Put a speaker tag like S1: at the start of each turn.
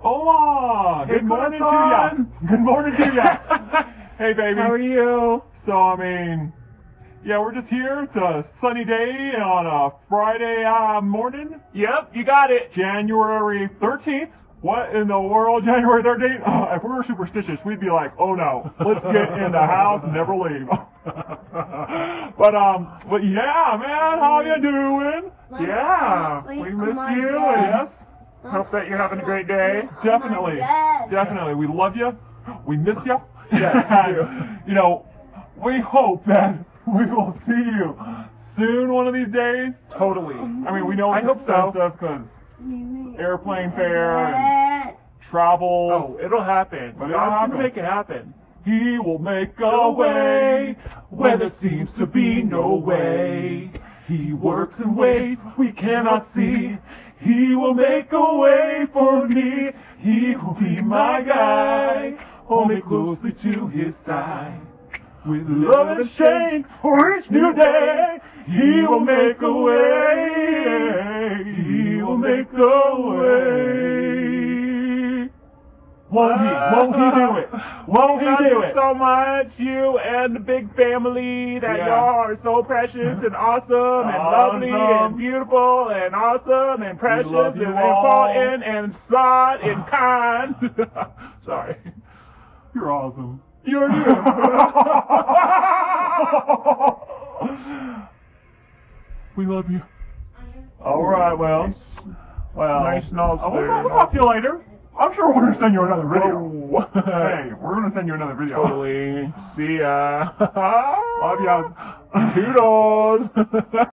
S1: Hola!
S2: Hey,
S1: Good morning to
S2: corazon.
S1: ya. Good morning to ya. hey, baby.
S2: How are you?
S1: So, I mean, yeah, we're just here. It's a sunny day on a Friday uh, morning,
S2: Yep, you got it.
S1: January 13th. What in the world, January 13th? Oh, if we were superstitious, we'd be like, oh no, let's get in the house and never leave. but, um, but yeah, man, how you doing?
S2: Yeah,
S3: Sleep
S2: we miss
S3: my
S2: you
S3: bed.
S1: Yes,
S2: Hope that you're having a great day.
S1: definitely.
S3: my.
S1: Definitely. We love you. We miss you.
S2: Yes, we do.
S1: you know, we hope that we will see you soon one of these days.
S2: Totally.
S1: I mean, we know
S2: I
S1: it's
S2: hope so.
S1: expensive because airplane fare and travel.
S2: Oh, it'll happen.
S1: But it'll
S2: gonna make it happen.
S1: He will make a way where there seems to be no way. He works in ways we cannot see. He will make a way for me. He will be my guide. Hold me closely to his side. With love and strength for each new day, He will make a way. He will make a way. Won't He? Won't He do it? Won't He do
S2: you
S1: it?
S2: so much, you and the big family. That
S1: Yeah.
S2: y'all are so precious and awesome and uh-huh. lovely
S1: Awesome.
S2: and beautiful and awesome and precious
S1: love
S2: and
S1: you all.
S2: important and smart and kind. Sorry.
S1: You're awesome.
S2: You're you.
S1: we love you. All right, well, well.
S2: Nice nose
S1: we'll,
S2: there.
S1: we'll talk to you later. I'm sure we're gonna send you another video.
S2: Whoa. Oh.
S1: Hey, we're gonna send you another video.
S2: Totally. See ya.
S1: Love ya.
S2: Toodles.